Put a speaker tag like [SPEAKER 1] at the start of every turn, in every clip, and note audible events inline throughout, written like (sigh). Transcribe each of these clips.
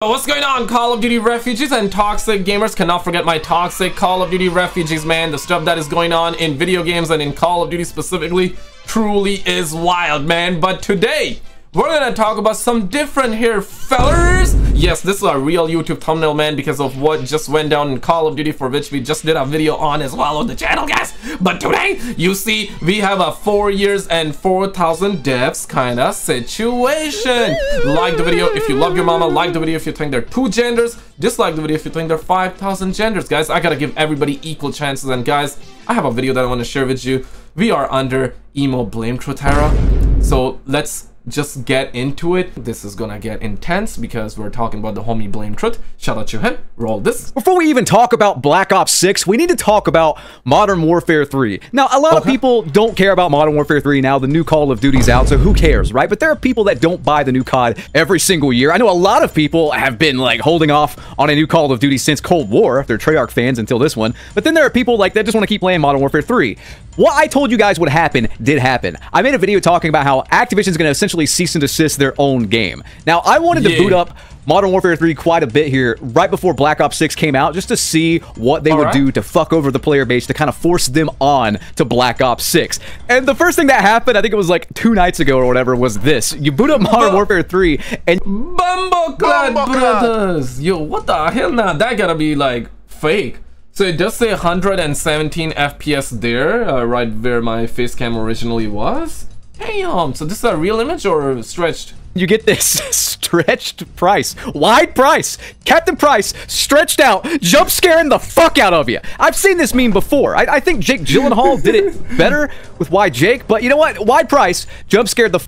[SPEAKER 1] What's going on Call of Duty refugees and toxic gamers? Cannot forget my toxic Call of Duty refugees man. The stuff that is going on in video games and in Call of Duty specifically truly is wild man. But today we're gonna talk about some different here fellers yes this is a real youtube thumbnail man because of what just went down in call of duty for which we just did a video on as well on the channel guys. But today you see we have a four years and 4,000 deaths kind of situation. Like the video if you love your mama like the video if you think there are two genders dislike the video if you think there are 5,000 genders guys. I gotta give everybody equal chances and guys I have a video that I want to share with you. We are under emo blame Trotera. So let's just get into it. This is gonna get intense because we're talking about the homie Blame Truth. Shout out to him. Roll this.
[SPEAKER 2] Before we even talk about Black Ops 6, we need to talk about Modern Warfare 3. Now, a lot okay. of people don't care about Modern Warfare 3 now. The new Call of Duty's out, so who cares, right? But there are people that don't buy the new COD every single year. I know a lot of people have been like holding off on a new Call of Duty since Cold War. They're Treyarch fans until this one. But then there are people like that just want to keep playing Modern Warfare 3. What I told you guys would happen did happen. I made a video talking about how Activision is going to essentially cease and desist their own game. Now, I wanted yeah. to boot up Modern Warfare 3 quite a bit here right before Black Ops 6 came out just to see what they All would right. do to fuck over the player base to kind of force them on to Black Ops 6. And the first thing that happened, I think it was like two nights ago or whatever, was this. You boot up Modern Warfare 3 and...
[SPEAKER 1] Bumbleclad Brothers! Yo, what the hell now? That gotta be like fake. So it does say 117 FPS there, uh, right where my face cam originally was. Damn, so this is a real image or stretched?
[SPEAKER 2] You get this (laughs) stretched price, wide price, Captain Price stretched out, jump scaring the fuck out of you. I've seen this meme before. I, I think Jake Gyllenhaal did it (laughs) better with Wide Jake, but you know what? Wide price, jump scared the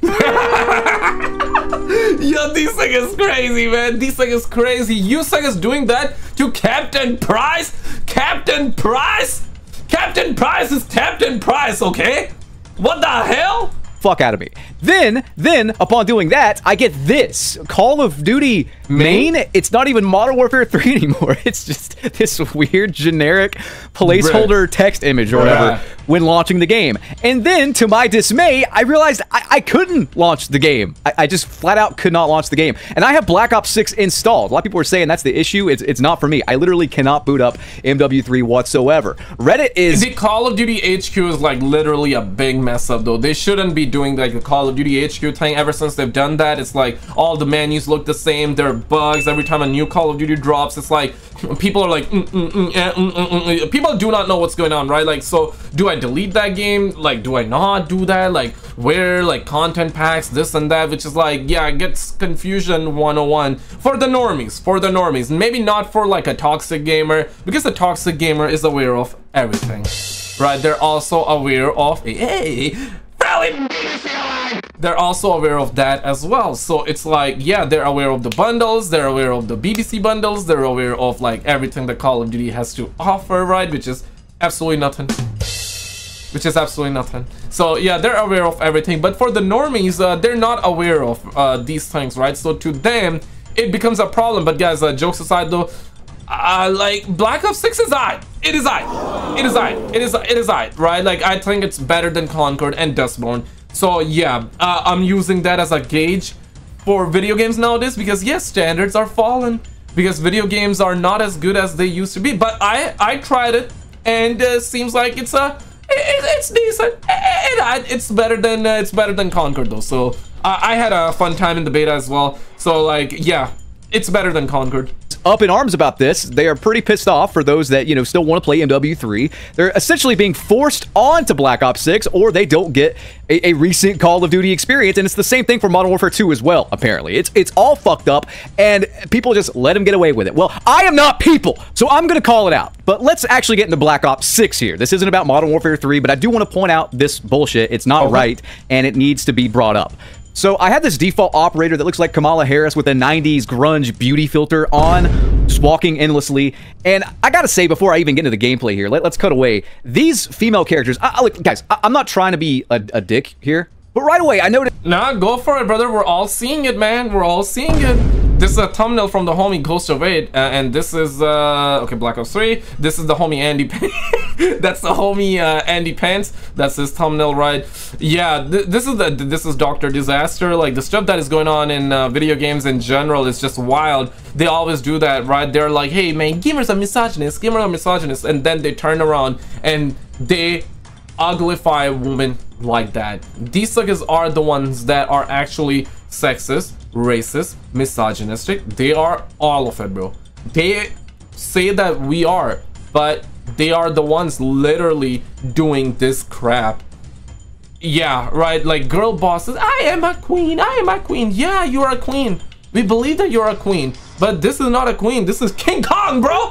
[SPEAKER 2] (laughs) (laughs)
[SPEAKER 1] Yo, this thing is crazy, man. This thing is crazy. You is doing that to Captain Price? Captain Price? Captain Price is Captain Price, okay? What the hell?
[SPEAKER 2] Fuck out of me. Then, then, upon doing that, I get this. Call of Duty main. It's not even Modern Warfare (laughs) 3 anymore. It's just this weird generic placeholder text image or whatever when launching the game. And then, to my dismay, I realized I, I couldn't launch the game. I, I, just flat out could not launch the game. And I have Black Ops 6 installed. A lot of people are saying that's the issue. It's, it's not for me. I literally cannot boot up MW3 whatsoever. Reddit is...
[SPEAKER 1] The Call of Duty HQ is like literally a big mess up though. They shouldn't be doing like the Call of Duty HQ thing. Ever since they've done that, it's like all the menus look the same. There are bugs every time a new Call of Duty drops. It's like people are like, mm, mm, mm, mm, mm, mm, people do not know what's going on, right? Like, so do I delete that game? Like, do I not do that? Like, where like content packs, this and that, which is like, yeah, it gets confusion 101 for the normies, for the normies. Maybe not for like a toxic gamer, because the toxic gamer is aware of everything, right? They're also aware of, hey, they're also aware of that as well. So it's like, yeah, they're aware of the bundles, they're aware of the BBC bundles, they're aware of like everything that Call of Duty has to offer, right? Which is absolutely nothing. Which is absolutely nothing. So yeah, they're aware of everything. But for the normies, uh, they're not aware of uh, these things, right? So to them, it becomes a problem. But guys, uh, jokes aside though, uh, like Black Ops 6 is I. It is I. It is I. It is it is I. Right? Like I think it's better than Concord and Dustborn. So yeah, uh, I'm using that as a gauge for video games nowadays because yes, standards are falling because video games are not as good as they used to be. But I I tried it and uh, seems like it's a it, it's decent. It, it's better than uh, it's better than Concord though. So I had a fun time in the beta as well. So like yeah, it's better than Concord
[SPEAKER 2] up in arms about this. They are pretty pissed off for those that, you know, still want to play MW3. They're essentially being forced onto Black Ops 6 or they don't get a, a, recent Call of Duty experience. And it's the same thing for Modern Warfare 2 as well, apparently. It's, it's all fucked up and people just let them get away with it. Well, I am not people, so I'm going to call it out. But let's actually get into Black Ops 6 here. This isn't about Modern Warfare 3, but I do want to point out this bullshit. It's not okay. right and it needs to be brought up. So I had this default operator that looks like Kamala Harris with a 90s grunge beauty filter on, just walking endlessly. And I gotta say, before I even get into the gameplay here, let, us cut away. These female characters, I, I, look, guys, I, am not trying to be a, a dick here, but right away I noticed.
[SPEAKER 1] Nah, go for it, brother. We're all seeing it, man. We're all seeing it. This is a thumbnail from the homie Ghost of Eight, uh, and this is uh, okay, Black Ops 3. This is the homie Andy. (laughs) that's the homie uh, Andy Pants. That's his thumbnail, right? Yeah, th this is the this is Doctor Disaster. Like the stuff that is going on in uh, video games in general is just wild. They always do that, right? They're like, hey man, gamers are misogynists, gamers are misogynists, and then they turn around and they uglify women like that. These suckers are the ones that are actually sexist, racist, misogynistic. They are all of it, bro. They say that we are, but they are the ones literally doing this crap. Yeah, right, like girl bosses, I am a queen, I am a queen. Yeah, you are a queen. We believe that you're a queen, but this is not a queen. This is King Kong, bro.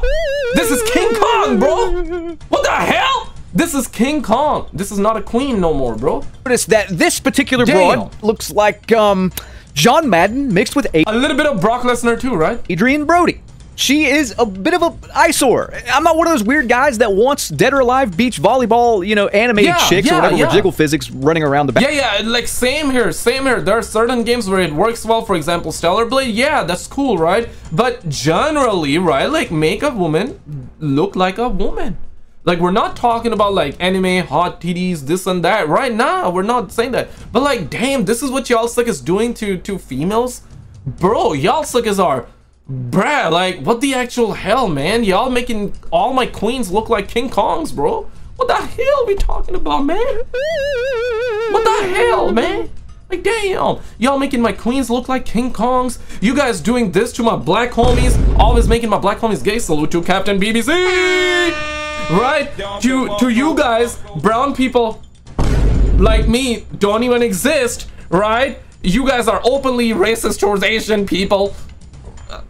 [SPEAKER 1] This is King Kong, bro. What the hell? This is King Kong. This is not a queen no more, bro.
[SPEAKER 2] Notice that this particular broad looks like, um, John Madden mixed with a,
[SPEAKER 1] a little bit of Brock Lesnar too, right?
[SPEAKER 2] Adrien Brody. She is a bit of a eyesore. I'm not one of those weird guys that wants dead or alive beach volleyball, you know, animated yeah, chicks yeah, or whatever yeah. jiggle physics running around the back.
[SPEAKER 1] Yeah, yeah, like same here, same here. There are certain games where it works well. For example, Stellar Blade. Yeah, that's cool, right? But generally, right, like make a woman look like a woman. Like we're not talking about like anime, hot titties, this and that. Right now, we're not saying that. But like, damn, this is what y'all suckers doing to to females, bro. Y'all suckers are Bruh, like, what the actual hell, man? Y'all making all my queens look like King Kongs, bro. What the hell we talking about, man? What the hell, man? Like, damn. Y'all making my queens look like King Kongs? You guys doing this to my black homies? Always making my black homies gay. Salute to Captain BBC! Right? To, to you guys, brown people like me don't even exist, right? You guys are openly racist towards Asian people.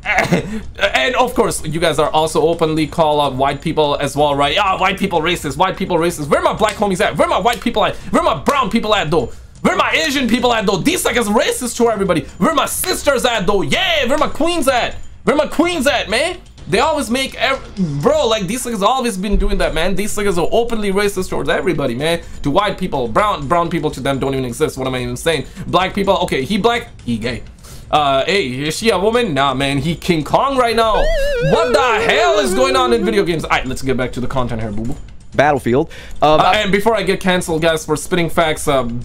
[SPEAKER 1] and of course, you guys are also openly call out white people as well, right? Ah, white people racist, white people racist. Where my black homies at? Where my white people at? Where my brown people at though? Where my Asian people at though? These like is racist to everybody. Where my sisters at though? Yeah, where my queens at? Where my queens at, man? They always make, bro, like these niggas always been doing that, man. These niggas are openly racist towards everybody, man. To white people, brown brown people to them don't even exist. What am I even saying? Black people, okay, he black, he gay. Uh, hey, is she a woman? Nah, man, he King Kong right now. What the hell is going on in video games? All right, let's get back to the content here, boo boo.
[SPEAKER 2] Battlefield.
[SPEAKER 1] Um, uh, and before I get canceled, guys, for spitting facts, um,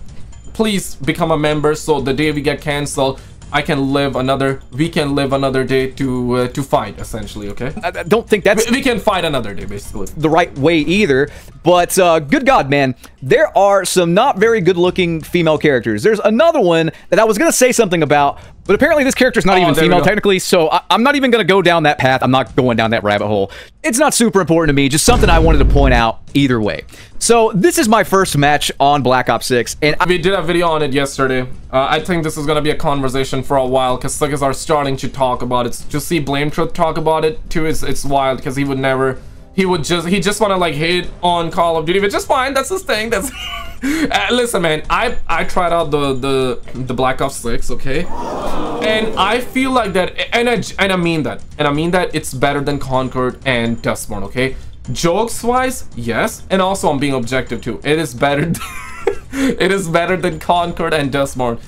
[SPEAKER 1] please become a member so the day we get canceled, I can live another, we can live another day to uh, to fight, essentially, okay?
[SPEAKER 2] I, I don't think that's...
[SPEAKER 1] We, we, can fight another day, basically.
[SPEAKER 2] The right way either, but uh, good God, man, there are some not very good-looking female characters. There's another one that I was going to say something about, but apparently this character's not oh, even female technically, so I am not even going to go down that path. I'm not going down that rabbit hole. It's not super important to me, just something I wanted to point out either way. So this is my first match on Black Ops 6, and
[SPEAKER 1] I we did a video on it yesterday. Uh, I think this is going to be a conversation for a while, because suckers are starting to talk about it. To see Blame Truth talk about it, too, is it's wild, because he would never... He would just... He just want to, like, hate on Call of Duty, which is fine. That's his thing. That's... (laughs) (laughs) uh, listen, man, I I tried out the the the Black Ops 6, okay, and I feel like that, and I and I mean that, and I mean that it's better than Concord and Dustborn, okay. Jokes wise, yes, and also I'm being objective too. It is better. (laughs) it is better than Concord and Dustborn.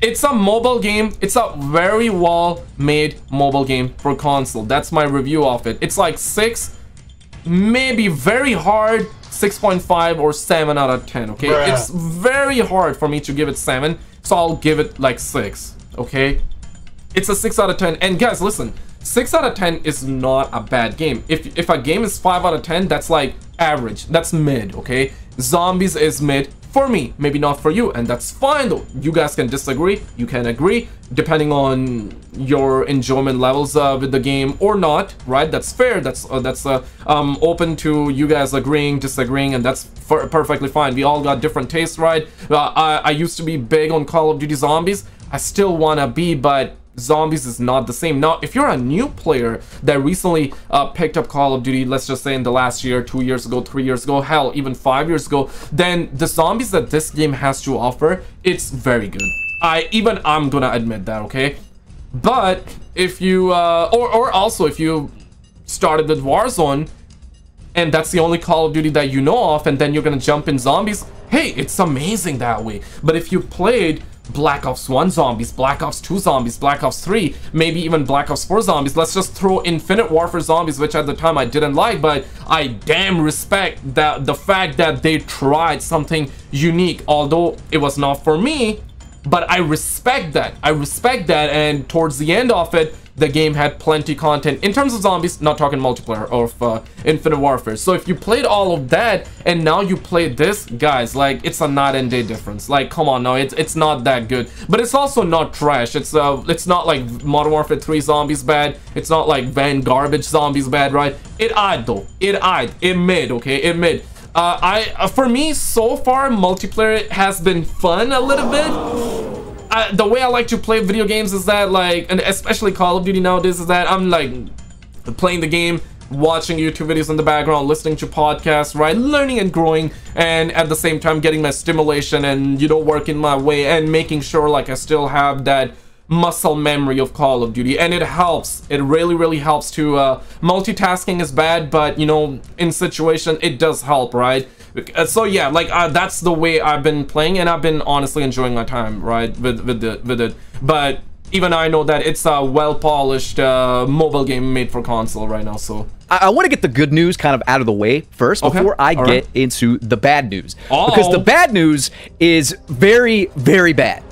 [SPEAKER 1] It's a mobile game. It's a very well made mobile game for console. That's my review of it. It's like six, maybe very hard 6.5 or 7 out of 10, okay? Bruh. It's very hard for me to give it 7, so I'll give it like 6, okay? It's a 6 out of 10. And guys, listen, 6 out of 10 is not a bad game. If, if a game is 5 out of 10, that's like average. That's mid, okay? Zombies is mid for me, maybe not for you, and that's fine though. You guys can disagree, you can agree, depending on your enjoyment levels uh, with the game or not, right? That's fair, that's uh, that's uh, um, open to you guys agreeing, disagreeing, and that's perfectly fine. We all got different tastes, right? Uh, I, I used to be big on Call of Duty Zombies, I still wanna be, but zombies is not the same. Now, if you're a new player that recently uh, picked up Call of Duty, let's just say in the last year, two years ago, three years ago, hell, even five years ago, then the zombies that this game has to offer, it's very good. I even I'm gonna admit that, okay? But if you, uh, or, or also if you started with Warzone, and that's the only Call of Duty that you know of, and then you're gonna jump in zombies, hey, it's amazing that way. But if you played Black Ops 1 zombies, Black Ops 2 zombies, Black Ops 3, maybe even Black Ops 4 zombies. Let's just throw Infinite Warfare zombies, which at the time I didn't like, but I damn respect that the fact that they tried something unique, although it was not for me, but I respect that. I respect that, and towards the end of it, the game had plenty content. In terms of zombies not talking multiplayer of uh, infinite warfare. So if you played all of that and now you play this guys like it's a night and day difference. Like come on no it's it's not that good. But it's also not trash. It's uh it's not like modern warfare 3 zombies bad. It's not like van garbage zombies bad right? It eyed though. It eyed it mid okay? It mid uh, I uh, for me so far multiplayer has been fun a little bit I, the way I like to play video games is that like, and especially Call of Duty nowadays is that I'm like playing the game, watching YouTube videos in the background, listening to podcasts, right? Learning and growing, and at the same time getting my stimulation and, you know, working my way and making sure like I still have that muscle memory of Call of Duty. And it helps. It really really helps to uh, multitasking is bad but you know in situation it does help right so yeah like uh, that's the way I've been playing and I've been honestly enjoying my time right with with the with it but even I know that it's a well-polished uh, mobile game made for console right now so
[SPEAKER 2] I, I want to get the good news kind of out of the way first
[SPEAKER 1] Okay.
[SPEAKER 2] before I
[SPEAKER 1] All
[SPEAKER 2] get
[SPEAKER 1] right.
[SPEAKER 2] into the bad news
[SPEAKER 1] Oh.
[SPEAKER 2] because the bad news is very very bad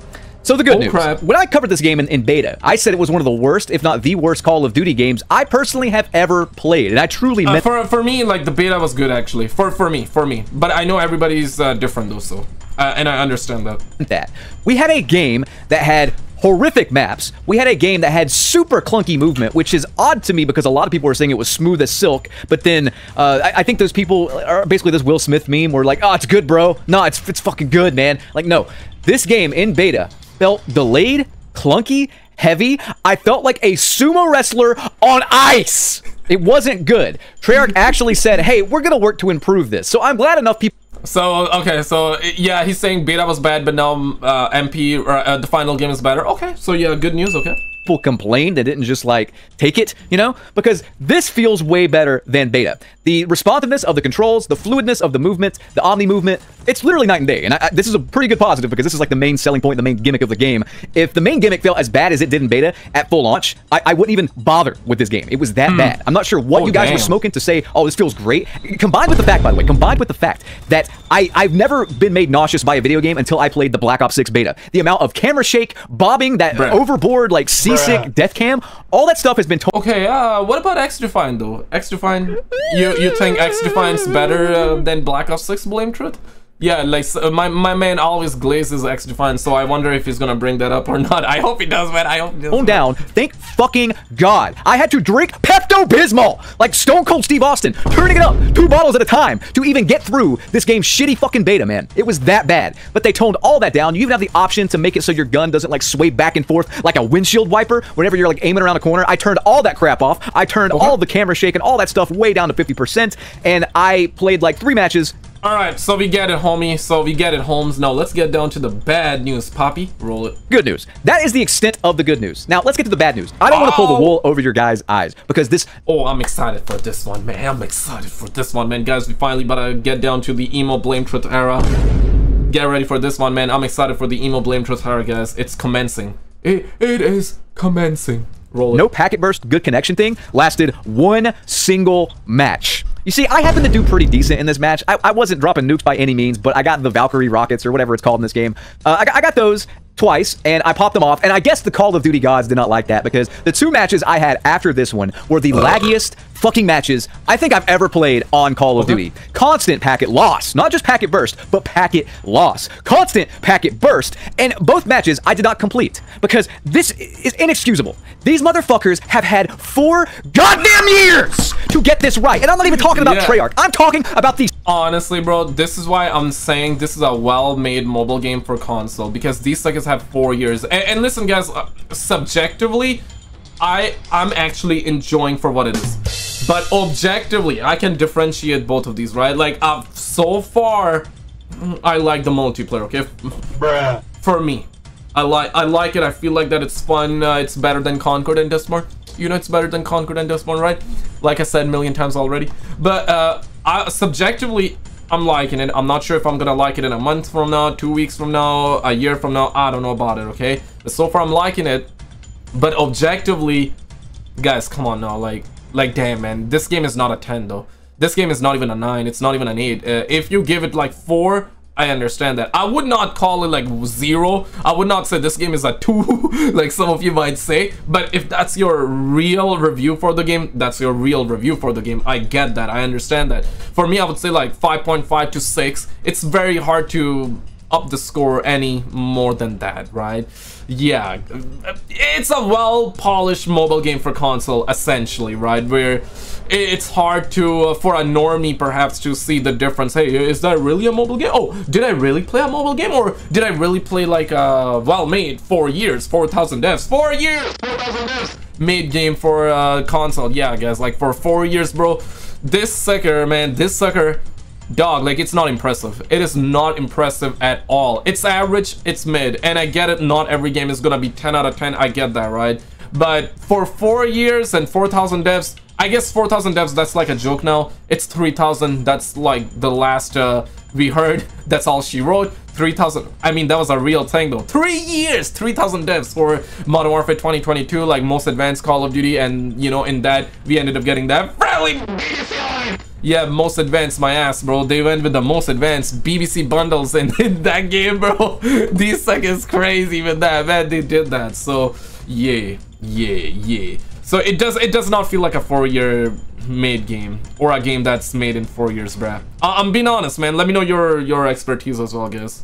[SPEAKER 2] so the good
[SPEAKER 1] Oh,
[SPEAKER 2] news
[SPEAKER 1] crap.
[SPEAKER 2] when I covered this game in, in beta I said it was one of the worst if not the worst Call of Duty games I personally have ever played and I truly
[SPEAKER 1] Uh,
[SPEAKER 2] meant
[SPEAKER 1] for for me, like the beta was good actually. For for me, for me. But I know everybody's uh, different though, so uh, and I understand that.
[SPEAKER 2] that. We had a game that had horrific maps. We had a game that had super clunky movement, which is odd to me because a lot of people were saying it was smooth as silk. But then uh, I, I think those people are basically this Will Smith meme where like, oh, it's good, bro. No, it's it's fucking good, man. Like, no, this game in beta felt delayed, clunky, heavy. I felt like a sumo wrestler on ice. It wasn't good. Treyarch (laughs) actually said, "Hey, we're gonna work to improve this." So I'm glad enough people.
[SPEAKER 1] So okay, so yeah, he's saying beta was bad, but now uh, MP or uh, the final game is better. Okay, so yeah, good news. Okay.
[SPEAKER 2] People complained. They didn't just like take it, you know? Because this feels way better than beta. The responsiveness of the controls, the fluidness of the movement, the omni movement, it's literally night and day. And I, I- this is a pretty good positive because this is like the main selling point, the main gimmick of the game. If the main gimmick felt as bad as it did in beta at full launch, I, I wouldn't even bother with this game. It was that hmm. bad. I'm not sure what
[SPEAKER 1] Oh,
[SPEAKER 2] you guys were smoking to say, oh, this feels great. Combined with the fact, by the way, combined with the fact that I, I've never been made nauseous by a video game until I played the Black Ops 6 beta. The amount of camera shake, bobbing, that
[SPEAKER 1] Bruh.
[SPEAKER 2] overboard, like seasick death cam, all that stuff has been told.
[SPEAKER 1] Okay. Uh, what about XDefiant though? X Define, you you think XDefiant's better uh, than Black Ops Six? Blame Truth. Yeah, like s- uh, my my man always glazes XDefiant, so I wonder if he's gonna bring that up or (laughs) not. I hope he does, man. I hope he does.
[SPEAKER 2] Tone down. Thank fucking God. I had to drink Pepto Bismol like Stone Cold Steve Austin, turning it up two bottles at a time to even get through this game's shitty fucking beta, man. It was that bad. But they toned all that down. You even have the option to make it so your gun doesn't like sway back and forth like a windshield wiper whenever you're like aiming around a corner. I turned all that crap off. I turned all the camera shake and all that stuff way down to 50%. And I played like three matches.
[SPEAKER 1] All right, so we get it, homie. So we get it, Holmes. Now let's get down to the bad news, Poppy. Roll it.
[SPEAKER 2] Good news. That is the extent of the good news. Now let's get to the bad news. I don't want to pull the
[SPEAKER 1] Oh.
[SPEAKER 2] wool over your guys' eyes because this
[SPEAKER 1] Oh, I'm excited for this one, man. I'm excited for this one, man. Guys, we finally about to get down to the emo blame truth era. Get ready for this one, man. I'm excited for the emo blame truth era, guys. It's commencing. It, it is commencing. Roll it.
[SPEAKER 2] no packet burst, good connection thing lasted one single match. You see, I happen to do pretty decent in this match. I, I wasn't dropping nukes by any means, but I got the Valkyrie rockets or whatever it's called in this game. Uh, I, I got those twice, and I popped them off. And I guess the Call of Duty gods did not like that because the two matches I had after this one were the laggiest fucking matches I think I've ever played on Call of uh-huh. Duty. Constant packet loss, not just packet burst, but packet loss. Constant packet burst, and both matches I did not complete because this is inexcusable. These motherfuckers have had four goddamn years to get this right, and I'm not even talking about
[SPEAKER 1] Yeah.
[SPEAKER 2] Treyarch. I'm talking about these
[SPEAKER 1] Honestly, bro, this is why I'm saying this is a well-made mobile game for console because these suckers have four years. And, and listen, guys, uh, subjectively, I I'm actually enjoying for what it is, but objectively, I can differentiate both of these, right? Like, uh, so far, mm, I like the multiplayer. Okay,
[SPEAKER 3] Bruh.
[SPEAKER 1] for me, I like I like it. I feel like that it's fun. Uh, it's better than Concord and Dustborn. You know, it's better than Concord and Dustborn, right? Like I said a million times already. But uh, I, subjectively, I'm liking it. I'm not sure if I'm gonna like it in a month from now, two weeks from now, a year from now. I don't know about it, okay? But so far I'm liking it. But objectively, guys, come on now. Like, like damn, man. This game is not a 10, though. This game is not even a 9. It's not even an 8. Uh, if you give it like 4, I understand that. I would not call it like zero. I would not say this game is a two, (laughs) like some of you might say. But if that's your real review for the game, that's your real review for the game. I get that. I understand that. For me, I would say like 5.5 to 6. It's very hard to up the score any more than that, right? Yeah, it's a well-polished mobile game for console, essentially, right? Where it's hard to, uh, for a normie perhaps, to see the difference. Hey, is that really a mobile game? Oh, did I really play a mobile game? Or did I really play like a well-made, four years, 4,000 devs, four years, 4,000 devs, made game for uh, console? Yeah, guys, like for four years, bro. This sucker, man, this sucker dog like it's not impressive it is not impressive at all it's average it's mid and i get it not every game is gonna be 10 out of 10 i get that right but for four years and 4,000 devs I guess 4,000 devs, that's like a joke now. It's 3,000, that's like the last uh, we heard. (laughs) That's all she wrote. 3,000, I mean, that was a real thing though. Three years, 3,000 devs for Modern Warfare 2022, like most advanced Call of Duty. And, you know, in that, we ended up getting that friendly (laughs) yeah, most advanced, my ass, bro. They went with the most advanced BBC bundles (laughs) in, in that game, bro. (laughs) These suckers crazy with that, man. They did that. So, yeah, yeah, yeah. So it does it does not feel like a four-year made game or a game that's made in four years, bruh. I'm being honest, man. Let me know your your expertise as well, guys.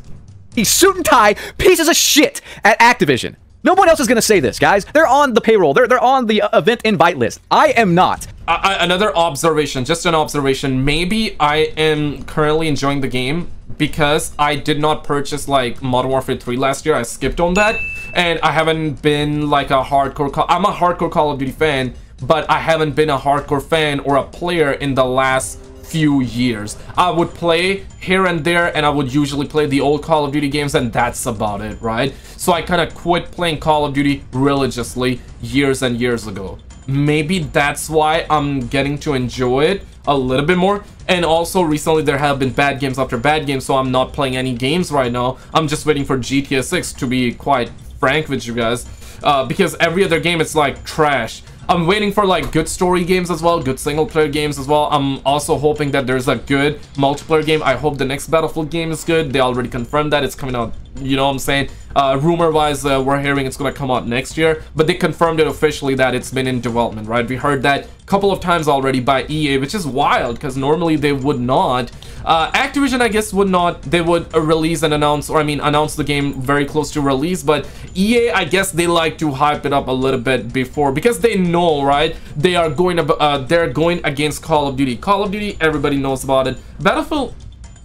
[SPEAKER 2] These suit and tie pieces of shit at Activision. No one else is gonna say this, guys. They're on the payroll. They're they're on the uh, event invite list. I am not.
[SPEAKER 1] Uh, another observation, just an observation. Maybe I am currently enjoying the game because I did not purchase like Modern Warfare 3 last year. I skipped on that and I haven't been like a hardcore Call I'm a hardcore Call of Duty fan but I haven't been a hardcore fan or a player in the last few years. I would play here and there and I would usually play the old Call of Duty games and that's about it, right? So I kind of quit playing Call of Duty religiously years and years ago. Maybe that's why I'm getting to enjoy it a little bit more. And also recently there have been bad games after bad games so I'm not playing any games right now. I'm just waiting for GTA 6 to be quite frank with you guys. Uh, because every other game is like trash. I'm waiting for like good story games as well, good single player games as well. I'm also hoping that there's a good multiplayer game. I hope the next Battlefield game is good. They already confirmed that it's coming out, you know what I'm saying? Uh, rumor wise, uh, we're hearing it's gonna come out next year, but they confirmed it officially that it's been in development, right? We heard that couple of times already by EA, which is wild because normally they would not. Uh, Activision, I guess, would not. They would release and announce, or I mean, announce the game very close to release. But EA, I guess, they like to hype it up a little bit before because they know, right? They are going to, uh, they're going against Call of Duty. Call of Duty, everybody knows about it. Battlefield,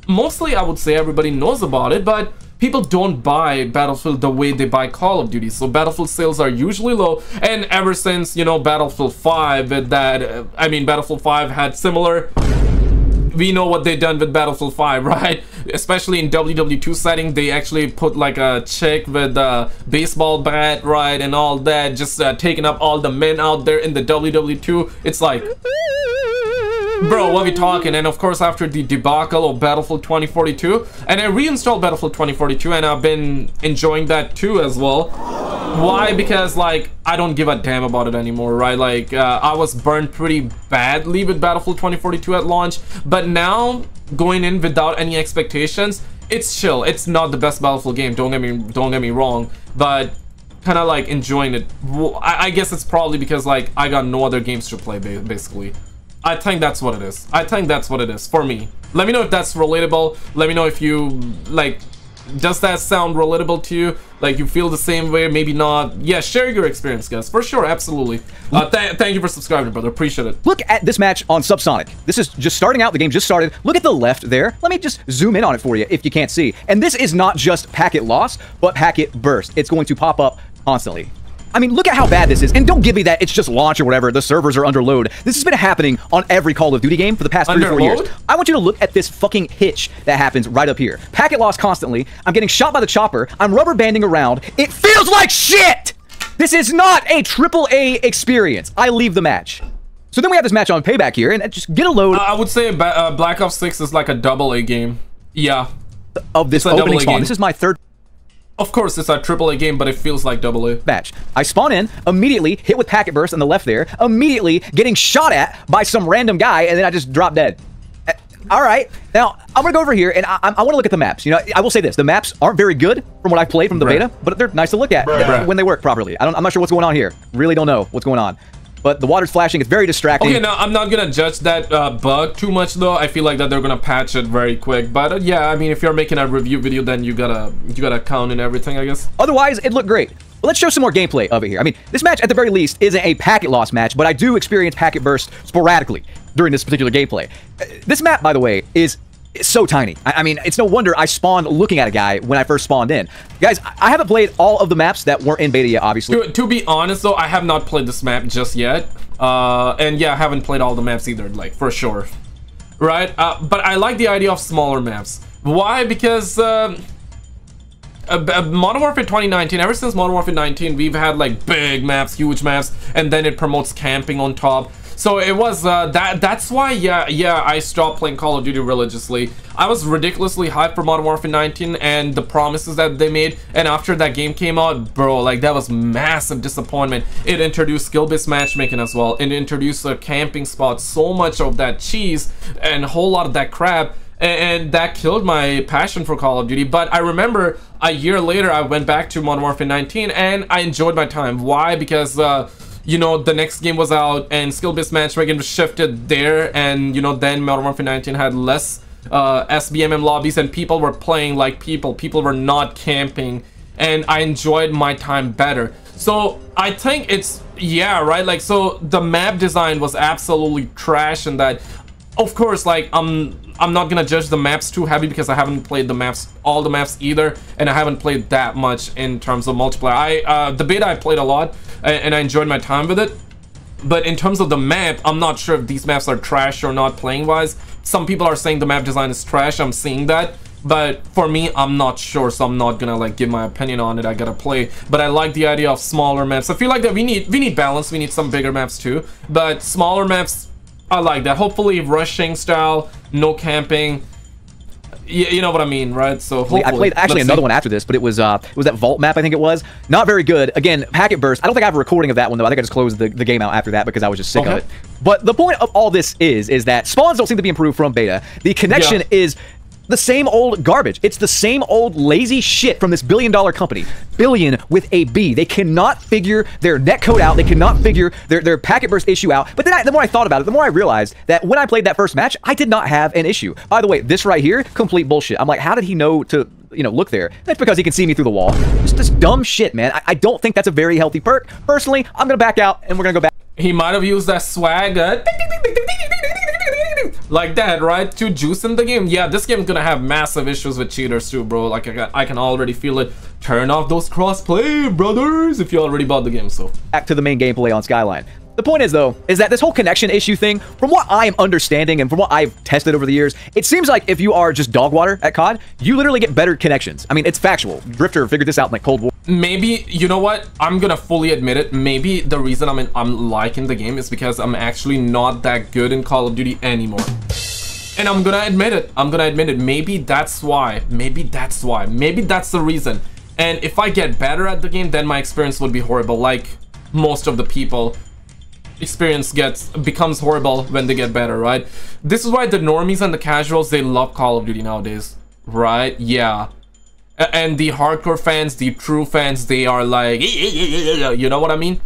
[SPEAKER 1] mostly, I would say everybody knows about it, but people don't buy Battlefield the way they buy Call of Duty. So Battlefield sales are usually low. And ever since, you know, Battlefield 5, that, uh, I mean, Battlefield 5 had similar we know what they done with Battlefield 5, (laughs) right? Especially in WW2 setting, they actually put like a chick with a baseball bat, right, and all that, just uh, taking up all the men out there in the WW2. It's like... Bro, what we talking? And of course, after the debacle of Battlefield 2042, and I reinstalled Battlefield 2042, and I've been enjoying that too as well. Why? Because, like, I don't give a damn about it anymore, right? Like, uh, I was burned pretty badly with Battlefield 2042 at launch, but now, going in without any expectations, it's chill. It's not the best Battlefield game, don't get me, don't get me wrong, but kind of like enjoying it. I, I guess it's probably because, like, I got no other games to play, basically. I think that's what it is. I think that's what it is for me. Let me know if that's relatable. Let me know if you like does that sound relatable to you? Like you feel the same way, maybe not. Yeah, share your experience, guys. For sure, absolutely. Uh, th thank you for subscribing, brother. Appreciate it.
[SPEAKER 2] Look at this match on Subsonic. This is just starting out. The game just started. Look at the left there. Let me just zoom in on it for you if you can't see. And this is not just packet loss, but packet burst. It's going to pop up constantly. I mean, look at how bad this is. And don't give me that it's just launch or whatever. The servers are under load. This has been happening on every Call of Duty game for the past three or four years. I want you to look at this fucking hitch that happens right up here. Packet loss constantly. I'm getting shot by the chopper. I'm rubber banding around. It feels like shit! This is not a triple A experience. I leave the match. So then we have this match on Payback here, and just get a load
[SPEAKER 1] I would say uh, Black Ops 6 is like a double A game. Yeah.
[SPEAKER 2] of this opening spawn.
[SPEAKER 1] game.
[SPEAKER 2] This is my third
[SPEAKER 1] Of course, it's a triple A game, but it feels like double A.
[SPEAKER 2] match. I spawn in, immediately hit with packet burst on the left there, immediately getting shot at by some random guy, and then I just drop dead. Uh, All right, now I'm gonna go over here and I, I want to look at the maps. You know, I will say this: the maps aren't very good from what I played from the
[SPEAKER 1] Bruh.
[SPEAKER 2] beta, but they're nice to look at
[SPEAKER 1] Bruh.
[SPEAKER 2] when they work properly. I don't, I'm not sure what's going on here. Really don't know what's going on. But the water's flashing. It's very distracting.
[SPEAKER 1] Okay, now I'm not gonna judge that uh, bug too much though. I feel like that they're gonna patch it very quick. But uh, yeah, I mean, if you're making a review video, then you gotta you gotta count in everything, I guess.
[SPEAKER 2] Otherwise, it looked great. But let's show some more gameplay of it here. I mean, this match, at the very least, isn't a packet loss match, but I do experience packet burst sporadically during this particular gameplay. Uh, This map, by the way, is so tiny. I, I mean, it's no wonder I spawned looking at a guy when I first spawned in. Guys, I haven't played all of the maps that weren't in beta yet, obviously.
[SPEAKER 1] To, to be honest though, I have not played this map just yet. Uh, and yeah, I haven't played all the maps either, like for sure. Right? Uh, but I like the idea of smaller maps. Why? Because um, uh, Modern Warfare 2019, ever since Modern Warfare 19, we've had like big maps, huge maps, and then it promotes camping on top. So it was uh, that. That's why, yeah, yeah, I stopped playing Call of Duty religiously. I was ridiculously hyped for Modern Warfare 19 and the promises that they made. And after that game came out, bro, like that was massive disappointment. It introduced skill-based matchmaking as well. It introduced a camping spot, so much of that cheese and a whole lot of that crap and that killed my passion for Call of Duty. But I remember a year later, I went back to Modern Warfare 19, and I enjoyed my time. Why? Because uh, you know the next game was out, and skill-based matchmaking was shifted there, and you know then Modern Warfare 19 had less uh, SBMM lobbies, and people were playing like people. People were not camping, and I enjoyed my time better. So I think it's yeah, right. Like so, the map design was absolutely trash, and that of course like i'm i'm not gonna judge the maps too heavy because i haven't played the maps all the maps either and i haven't played that much in terms of multiplayer. I uh the beta i played a lot and, and i enjoyed my time with it but in terms of the map i'm not sure if these maps are trash or not playing wise. Some people are saying the map design is trash i'm seeing that but for me i'm not sure so i'm not gonna like give my opinion on it i gotta play. But i like the idea of smaller maps. I feel like that we need we need balance we need some bigger maps too but smaller maps I like that. Hopefully rushing style, no camping. You, you know what I mean, right? So hopefully,
[SPEAKER 2] I played actually
[SPEAKER 1] Let's
[SPEAKER 2] another
[SPEAKER 1] see.
[SPEAKER 2] one after this, but it was uh it was that vault map I think it was. Not very good. Again, packet burst. I don't think I have a recording of that one though. I think I just closed the, the game out after that because I was just sick of
[SPEAKER 1] Okay.
[SPEAKER 2] it. But the point of all this is is that spawns don't seem to be improved from beta. The connection
[SPEAKER 1] Yeah.
[SPEAKER 2] is the same old garbage. It's the same old lazy shit from this billion dollar company. Billion with a B. They cannot figure their netcode out. They cannot figure their, their packet burst issue out. But then I, the more I thought about it, the more I realized that when I played that first match, I did not have an issue. By the way, this right here, complete bullshit. I'm like, how did he know to you know, look there. That's because he can see me through the wall. Just this dumb shit, man. I, I don't think that's a very healthy perk. Personally, I'm gonna back out and we're gonna go back.
[SPEAKER 1] He might have used that swag uh, (laughs) like that, right? To juice in the game. Yeah, this game's gonna have massive issues with cheaters too, bro. Like I, I can already feel it. Turn off those crossplay, brothers, if you already bought the game. So
[SPEAKER 2] back to the main gameplay on Skyline. The point is, though, is that this whole connection issue thing, from what I am understanding and from what I've tested over the years, it seems like if you are just dog water at COD, you literally get better connections. I mean, it's factual. Drift0r figured this out in like Cold War.
[SPEAKER 1] maybe you know what? I'm gonna fully admit it. Maybe the reason I'm in, I'm liking the game is because I'm actually not that good in Call of Duty anymore. And I'm gonna admit it. I'm gonna admit it. Maybe that's why. Maybe that's why. Maybe that's the reason. And if I get better at the game, then my experience would be horrible. Like most of the people experience gets becomes horrible when they get better, right? This is why the normies and the casuals they love Call of Duty nowadays, right? Yeah. And the hardcore fans, the true fans, they are like, you know what I mean?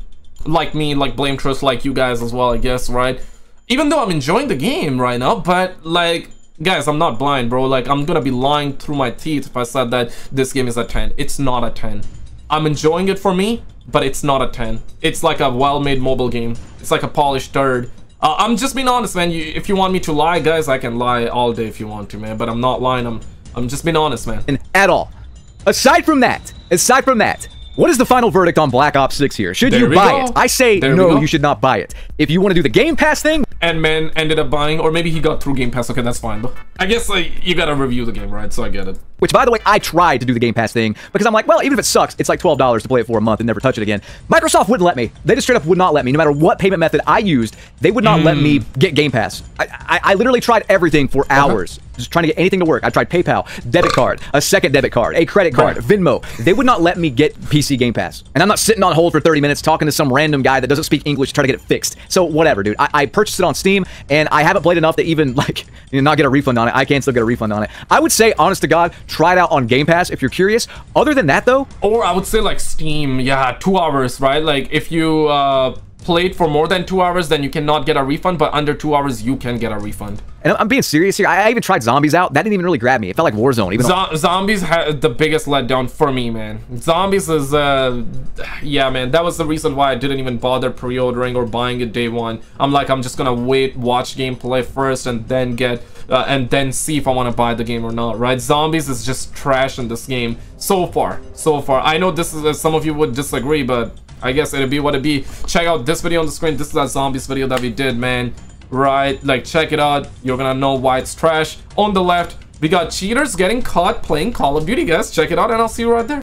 [SPEAKER 1] Like me, like Blame Truth, like you guys as well, I guess, right? Even though I'm enjoying the game right now, but like, guys, I'm not blind, bro. Like, I'm gonna be lying through my teeth if I said that this game is a 10. It's not a 10. I'm enjoying it for me, but it's not a 10. It's like a well-made mobile game. It's like a polished third. Uh, I'm just being honest, man. You, if you want me to lie, guys, I can lie all day if you want to, man. But I'm not lying. I'm, I'm just being honest, man.
[SPEAKER 2] At all. Aside from that, aside from that, what is the final verdict on Black Ops 6 here? Should
[SPEAKER 1] There
[SPEAKER 2] you buy
[SPEAKER 1] go.
[SPEAKER 2] it? I say
[SPEAKER 1] There
[SPEAKER 2] no, you should not buy it. If you want to do the Game Pass thing,
[SPEAKER 1] and man ended up buying, or maybe he got through Game Pass. Okay, that's fine. But I guess like you gotta review the game, right? So I get it.
[SPEAKER 2] Which, by the way, I tried to do the Game Pass thing because I'm like, well, even if it sucks, it's like $12 to play it for a month and never touch it again. Microsoft wouldn't let me. They just straight up would not let me. No matter what payment method I used, they would not mm. let me get Game Pass. I, I, I, literally tried everything for uh-huh. hours. Uh -huh just trying to get anything to work. I tried PayPal, debit card, a second debit card, a credit card, Venmo. They would not let me get PC Game Pass. And I'm not sitting on hold for 30 minutes talking to some random guy that doesn't speak English to try to get it fixed. So whatever, dude. I, I purchased it on Steam, and I haven't played enough to even, (laughs) like, you know, not get a refund on it. I can still get a refund on it. I would say, honest to God, try it out on Game Pass if you're curious. Other than that, though...
[SPEAKER 1] Or I would say, like, Steam. Yeah, two hours, right? Like, if you... Uh played for more than two hours, then you cannot get a refund, but under two hours, you can get a refund.
[SPEAKER 2] And I'm being serious here. I, even tried Zombies out. That didn't even really grab me. It felt like Warzone. Even
[SPEAKER 1] Zo Zombies had the biggest letdown for me, man. Zombies is, uh, yeah, man. That was the reason why I didn't even bother pre-ordering or buying it day one. I'm like, I'm just gonna wait, watch gameplay first, and then get, uh, and then see if I want to buy the game or not, right? Zombies is just trash in this game so far, so far. I know this is, uh, some of you would disagree, but I guess it'll be what it be. Check out this video on the screen. This is that zombies video that we did, man. Right? Like, check it out. You're gonna know why it's trash. On the left, we got cheaters getting caught playing Call of Duty, guys. Check it out, and I'll see you right there.